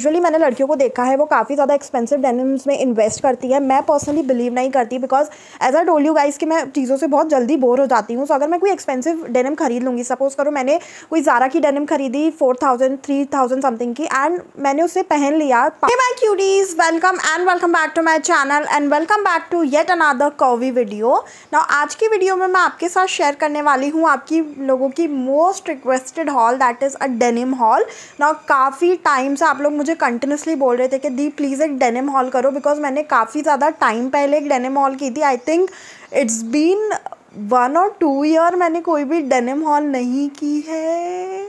Usually मैंने लड़कियों को देखा है, वो काफ़ी ज़्यादा एक्सपेंसिव डेनिम्स में इन्वेस्ट करती है। मैं पर्सनली बिलीव नहीं करती because as I told you guys कि मैं चीज़ों से बहुत जल्दी बोर हो जाती हूँ। सो अगर मैं कोई एक्सपेंसिव डेनिम खरीद लूँगी सपोज़ करो मैंने कोई ज़ारा की डेनिम खरीदी four thousand three thousand something की एंड मैंने उसे पहन लिया। My cuties welcome and welcome back to my channel and welcome back to yet another Covey video ना आज की वीडियो में मैं आपके साथ शेयर करने वाली हूँ आपकी लोगों की most requested haul that is a denim haul ना काफ़ी टाइम से आप लोग मुझे कंटिन्यूसली बोल रहे थे कि दी प्लीज़ एक डेनिम हॉल करो बिकॉज़ मैंने काफ़ी ज़्यादा टाइम पहले एक डेनिम हॉल की थी। I think it's been one or two year मैंने कोई भी डेनिम हॉल नहीं की है।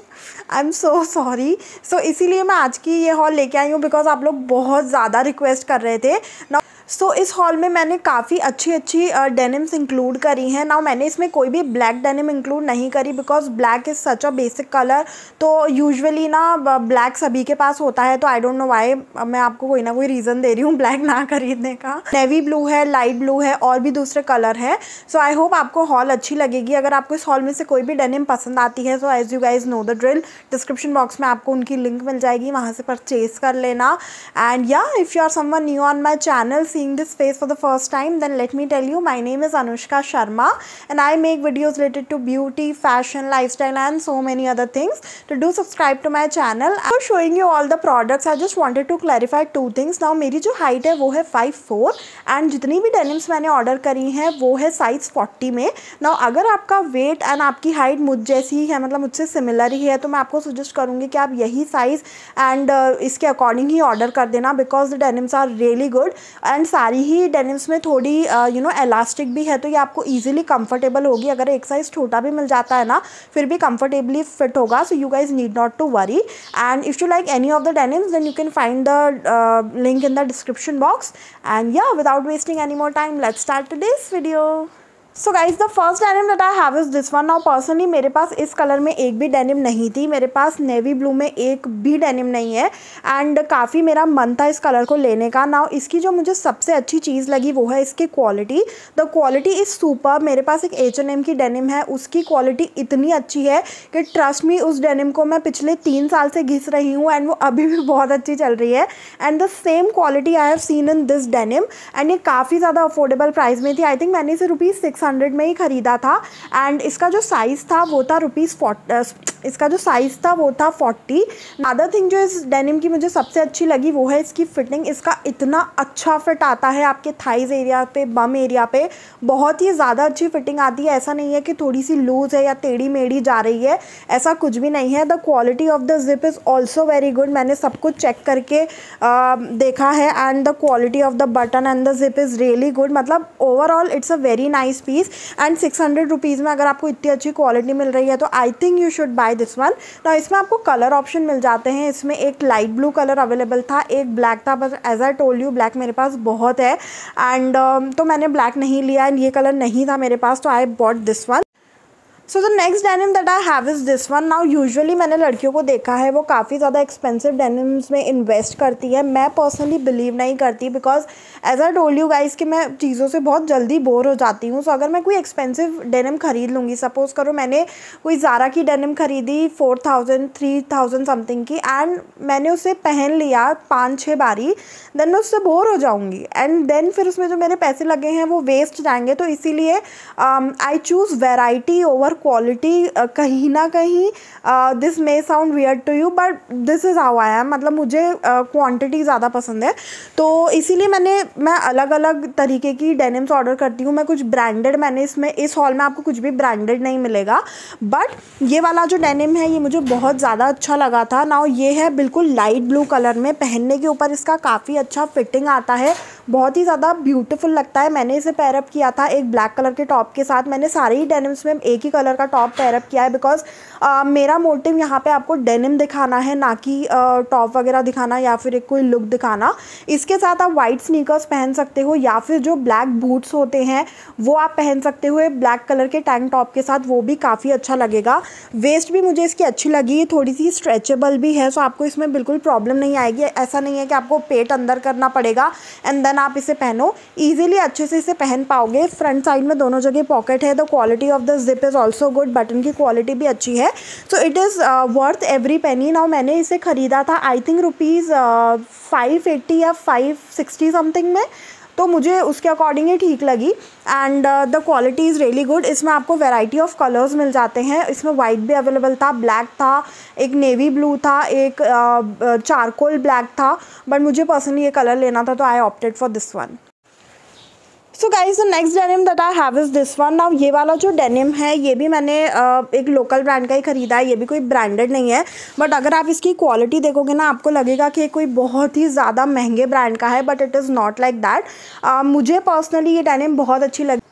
I am so sorry so इसीलिए मैं आज की ये हॉल लेके आई हूँ बिकॉज़ आप लोग बहुत ज़्यादा रिक्वेस्ट कर रहे थे। ना सो so, इस हॉल में मैंने काफ़ी अच्छी अच्छी डेनिम्स इंक्लूड करी हैं। ना मैंने इसमें कोई भी ब्लैक डेनिम इंक्लूड नहीं करी because black is such a basic colour तो यूजुअली ना ब्लैक सभी के पास होता है तो आई डोंट नो वाई मैं आपको कोई ना कोई रीज़न दे रही हूँ ब्लैक ना खरीदने का। नेवी ब्लू है लाइट ब्लू है और भी दूसरे कलर है। सो आई होप आपको हॉल अच्छी लगेगी। अगर आपको इस हॉल में से कोई भी डेनिम पसंद आती है so as you guys know the drill description box में आपको उनकी लिंक मिल जाएगी। वहाँ से परचेज कर लेना। एंड या if you are someone new on my channel seeing this face for the first time then let me tell you my name is Anushka Sharma and I make videos related to beauty, fashion, lifestyle and so many other things. To do subscribe to my channel. I'm showing you all the products. I just wanted to clarify two things. Now मेरी जो height है वो है 5'4 and जितनी भी denims मैंने order करी हैं वो है size 40 में. Now अगर आपका weight and आपकी height मुझ जैसी ही है मतलब similar ही है तो मैं आपको suggest करूँगी कि आप यही size and uh, इसके according ही order कर देना because the denims are really good and सारी ही डेनिम्स में थोड़ी यू नो एलास्टिक भी है तो ये आपको ईजिली कंफर्टेबल होगी। अगर एक साइज़ छोटा भी मिल जाता है ना, फिर भी कंफर्टेबली फिट होगा so you guys need not to worry and if you like any of the denims then you can find the link in the description box and या without wasting any more time let start to this video so guys the first denim that I have is this one now personally मेरे पास इस colour में एक भी denim नहीं थी। मेरे पास नेवी ब्लू में एक भी डेनिम नहीं है। एंड काफ़ी मेरा मन था इस कलर को लेने का। नाउ इसकी जो मुझे सबसे अच्छी चीज़ लगी वो है इसकी quality the quality is super मेरे पास एक एच एन एम की डेनिम है। उसकी क्वालिटी इतनी अच्छी है कि ट्रस्ट मी उस डेनिम को मैं पिछले तीन साल से घिस रही हूँ एंड वो अभी भी बहुत अच्छी चल रही है। And the same quality I have seen in this denim and ये काफ़ी ज़्यादा अफोर्डेबल प्राइस में थी। आई थिंक मैंने इसे रुपीज़ सिक्स सिक्स हंड्रेड में ही ख़रीदा था। एंड इसका जो साइज़ था वो था रुपीज़ इसका जो साइज़ था वो था फोर्टी अदर थिंग जो इस डेनिम की मुझे सबसे अच्छी लगी वो है इसकी फ़िटिंग इसका इतना अच्छा फिट आता है आपके थाइज़ एरिया पे बम एरिया पे। बहुत ही ज़्यादा अच्छी फिटिंग आती है। ऐसा नहीं है कि थोड़ी सी लूज़ है या टेढ़ी मेढ़ी जा रही है। ऐसा कुछ भी नहीं है। The quality of the zip is also very good मैंने सब कुछ चेक करके आ, देखा है। And the quality of the button and the zip is really good मतलब overall it's a very nice piece and six hundred rupees में अगर आपको इतनी अच्छी क्वालिटी मिल रही है तो I think you should buy this one ना इसमें आपको कलर ऑप्शन मिल जाते हैं। इसमें एक लाइट ब्लू कलर अवेलेबल था एक ब्लैक था बस as I told you black मेरे पास बहुत है। एंड uh, तो मैंने ब्लैक नहीं लिया एंड ये कलर नहीं था मेरे पास तो I bought this one so the next denim that I have is this one now usually मैंने लड़कियों को देखा है वो काफ़ी ज़्यादा एक्सपेंसिव डेनिम्स में इन्वेस्ट करती है। मैं पर्सनली बिलीव नहीं करती because as I told you guys कि मैं चीज़ों से बहुत जल्दी बोर हो जाती हूँ। सो so, अगर मैं कोई एक्सपेंसिव डेनिम खरीद लूँगी सपोज़ करो मैंने कोई ज़ारा की डेनिम खरीदी four thousand three thousand something की एंड मैंने उसे पहन लिया पाँच छः बारी देन मैं उससे बोर हो जाऊँगी। एंड देन फिर उसमें जो मेरे पैसे लगे हैं वो वेस्ट जाएँगे। तो इसीलिए I choose variety over quality कहीं ना कहीं this may sound weird to you but this is how I am मतलब मुझे क्वांटिटी uh, ज़्यादा पसंद है। तो इसीलिए मैंने मैं अलग अलग तरीके की डेनिम्स ऑर्डर करती हूँ। मैं कुछ ब्रांडेड मैंने इसमें इस हॉल में आपको कुछ भी ब्रांडेड नहीं मिलेगा। बट ये वाला जो डेनिम है ये मुझे बहुत ज़्यादा अच्छा लगा था। ना ये है बिल्कुल लाइट ब्लू कलर में। पहनने के ऊपर इसका काफ़ी अच्छा फिटिंग आता है। बहुत ही ज़्यादा ब्यूटीफुल लगता है। मैंने इसे पैरअप किया था एक ब्लैक कलर के टॉप के साथ। मैंने सारे ही डेनिम्स में एक ही कलर का टॉप पैरअप किया है बिकॉज़ मेरा मोटिव यहाँ पे आपको डेनिम दिखाना है, ना कि टॉप वगैरह दिखाना या फिर एक कोई लुक दिखाना। इसके साथ आप वाइट स्नीकर्स पहन सकते हो या फिर जो ब्लैक बूट्स होते हैं, वो आप पहन सकते हो। ब्लैक कलर के टैंक टॉप के साथ वो भी काफ़ी अच्छा लगेगा। वेस्ट भी मुझे इसकी अच्छी लगी, थोड़ी सी स्ट्रेचेबल भी है सो आपको इसमें बिल्कुल प्रॉब्लम नहीं आएगी। ऐसा नहीं है कि आपको पेट अंदर करना पड़ेगा। एंड देन आप इसे पहनो। ईजिली अच्छे से इसे पहन पाओगे। फ्रंट साइड में दोनों जगह पॉकेट है the quality of the zip is also good button की क्वालिटी भी अच्छी है। So it is worth every penny now मैंने इसे ख़रीदा था I think rupees five eighty या फाइव सिक्सटी समथिंग में। तो मुझे उसके अकॉर्डिंग ही ठीक लगी। And the quality is really good इसमें आपको वेराइटी ऑफ़ कलर्स मिल जाते हैं। इसमें वाइट भी अवेलेबल था ब्लैक था एक नेवी ब्लू था एक चारकोल uh, ब्लैक था। बट मुझे पर्सनली ये कलर लेना था तो I opted for this one so guys the next denim that I have is this one now ये वाला जो डेनिम है, ये भी मैंने एक लोकल ब्रांड का ही ख़रीदा है, ये भी कोई ब्रांडेड नहीं है। बट अगर आप इसकी क्वालिटी देखोगे ना, आपको लगेगा कि कोई बहुत ही ज़्यादा महँगे ब्रांड का है but it is not like that मुझे पर्सनली ये डेनिम बहुत अच्छी लगी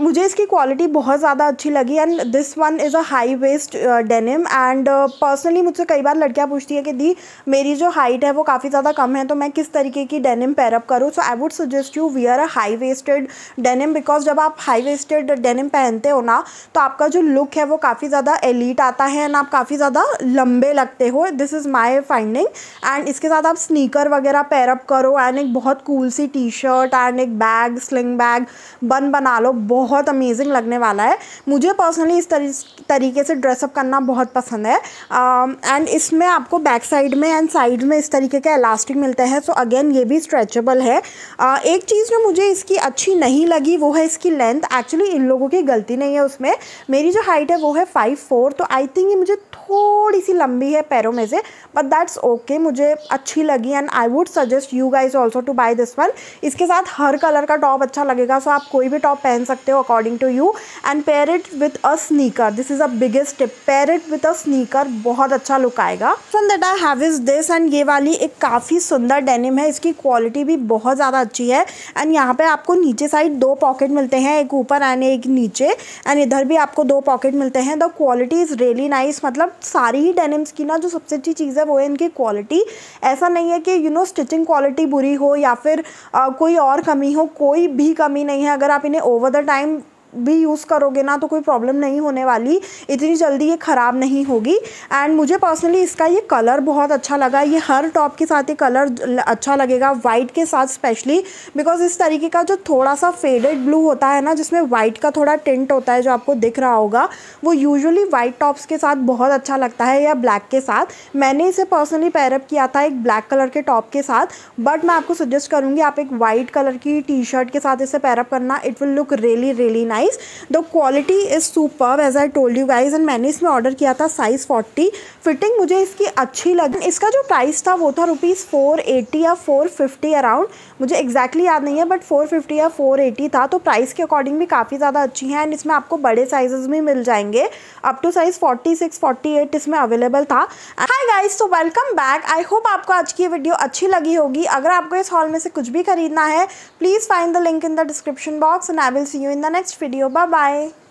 मुझे इसकी क्वालिटी बहुत ज़्यादा अच्छी लगी and this one is a high waist denim and personally मुझसे कई बार लड़कियाँ पूछती है कि दी, मेरी जो हाइट है वो काफ़ी ज़्यादा कम है तो मैं किस तरीके की डेनिम पैरअप करूँ? So I would suggest you wear a high waisted denim because जब आप हाई वेस्टेड डेनिम पहनते हो ना तो आपका जो लुक है वो काफ़ी ज़्यादा एलिट आता है एंड आप काफ़ी ज़्यादा लंबे लगते हो। This is my finding and इसके साथ आप स्नीकर वगैरह पैरअप करो एंड एक बहुत कूल सी टी शर्ट एंड एक बैग स्लिंग बैग बन बना लो। बहुत अमेजिंग लगने वाला है। मुझे पर्सनली इस तरी तरीके से ड्रेसअप करना बहुत पसंद है। एंड um, इसमें आपको बैक साइड में एंड साइड में इस तरीके के इलास्टिक मिलते हैं। सो अगेन ये भी स्ट्रेचेबल है। Uh, एक चीज़ जो मुझे इसकी अच्छी नहीं लगी वो है इसकी लेंथ एक्चुअली इन लोगों की गलती नहीं है उसमें। मेरी जो हाइट है वो है फाइव फोर तो आई थिंक ये मुझे थोड़ी सी लंबी है पैरों में से। बट दैट्स ओके मुझे अच्छी लगी। And I would suggest you guys also to buy this one इसके साथ हर कलर का टॉप अच्छा लगेगा। सो आप कोई भी टॉप पहन सकते हो according to you and pair it with a sneaker this is a biggest tip pair it with a sneaker बहुत अच्छा लुक आएगा. From that I have is this and ये वाली एक काफ़ी सुंदर डेनिम है. इसकी क्वालिटी भी बहुत ज़्यादा अच्छी है. एंड यहाँ पे आपको नीचे साइड दो पॉकेट मिलते हैं. एक ऊपर एंड एक नीचे. एंड इधर भी आपको दो पॉकेट मिलते हैं. The quality is really nice मतलब सारी ही डेनिम्स की ना जो सबसे अच्छी चीज़ है वो है इनकी क्वालिटी ऐसा नहीं है कि यू नो स्टिचिंग क्वालिटी बुरी हो या फिर आ, कोई और कमी हो. कोई भी कमी नहीं है. अगर आप इन्हें ओवर द टाइम भी यूज़ करोगे ना तो कोई प्रॉब्लम नहीं होने वाली। इतनी जल्दी ये ख़राब नहीं होगी। एंड मुझे पर्सनली इसका ये कलर बहुत अच्छा लगा। ये हर टॉप के साथ ये कलर अच्छा लगेगा। वाइट के साथ स्पेशली बिकॉज़ इस तरीके का जो थोड़ा सा फेडेड ब्लू होता है ना, जिसमें वाइट का थोड़ा टेंट होता है, जो आपको दिख रहा होगा, वो यूजुअली वाइट टॉप्स के साथ बहुत अच्छा लगता है या ब्लैक के साथ। मैंने इसे पर्सनली पैरअप किया था एक ब्लैक कलर के टॉप के साथ। बट मैं आपको सजेस्ट करूँगी, आप एक वाइट कलर की टी शर्ट के साथ इसे पैरअप करना। It will look really really nice nice the quality is super as I told you guys and मैंने इसमें ऑर्डर किया था साइज़ फोर्टी फिटिंग मुझे इसकी अच्छी लगी, इसका जो प्राइस था वो था रुपीज़ फोर एटी या फोर फिफ्टी अराउंड मुझे एक्जैक्टली याद नहीं है बट फोर फिफ्टी या फोर एटी था तो प्राइस के अकॉर्डिंग भी काफ़ी ज़्यादा अच्छी है एंड इसमें आपको बड़े साइजेस भी मिल जाएँगे. Up to size forty six forty eight इसमें अवेलेबल था. हाई गाइज़ तो वेलकम बैक आई होप आपको आज की वीडियो अच्छी लगी होगी. अगर आपको इस हॉल में से कुछ भी खरीदना है please find the link in the description box and I will see you in the next video. Bye bye.